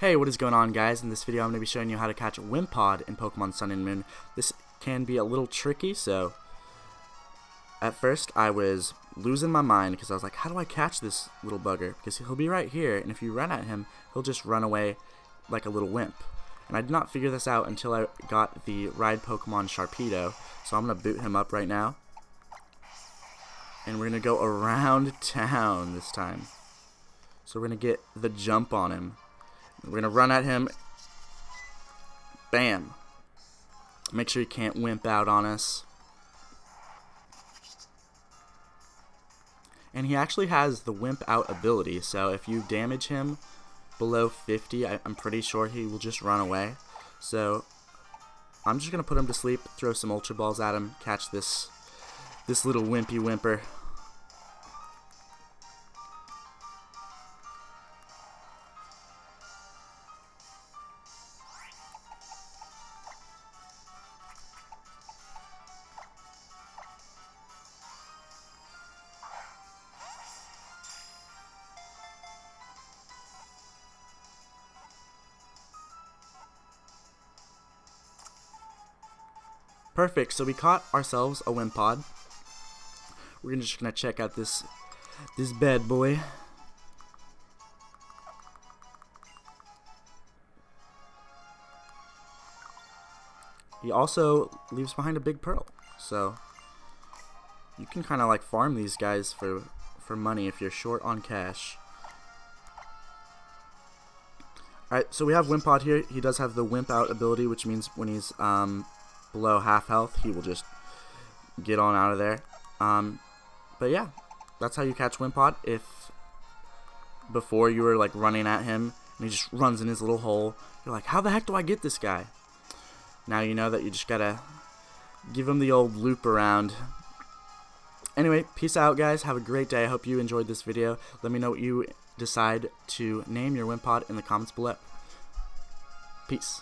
Hey, what is going on guys? In this video I'm going to be showing you how to catch Wimpod in Pokemon Sun and Moon. This can be a little tricky, so at first I was losing my mind because I was like, how do I catch this little bugger? Because he'll be right here, and if you run at him, he'll just run away like a little wimp. And I did not figure this out until I got the ride Pokemon Sharpedo, so I'm going to boot him up right now. And we're going to go around town this time. So we're going to get the jump on him. We're going to run at him. Bam. Make sure he can't wimp out on us. And he actually has the wimp out ability, so if you damage him below 50, I, am pretty sure he will just run away. So I'm just going to put him to sleep, throw some Ultra Balls at him, catch this, this little wimpy whimper. Perfect, so we caught ourselves a Wimpod. We're just gonna check out this this bad boy. He also leaves behind a big pearl, so you can kind of like farm these guys for for money if you're short on cash. Alright, so we have Wimpod here. He does have the Wimp Out ability, which means when he's um, below half health, he will just get on out of there. Um, but yeah, that's how you catch Wimpod. If before you were like running at him and he just runs in his little hole, you're like, how the heck do I get this guy? Now you know that you just gotta give him the old loop around. Anyway, peace out guys. Have a great day. I hope you enjoyed this video. Let me know what you decide to name your Wimpod in the comments below. Peace.